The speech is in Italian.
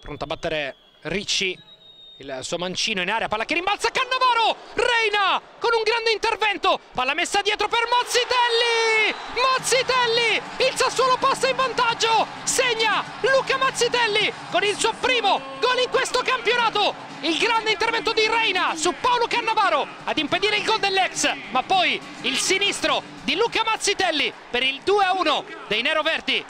pronto a battere Ricci il suo mancino in area, palla che rimbalza Cannavaro, Reina con un grande intervento, palla messa dietro per Mazzitelli, Mazzitelli, il Sassuolo passa in vantaggio, segna Luca Mazzitelli con il suo primo gol in questo campionato, il grande intervento di Reina su Paolo Cannavaro ad impedire il gol dell'ex, ma poi il sinistro di Luca Mazzitelli per il 2-1 dei Neroverti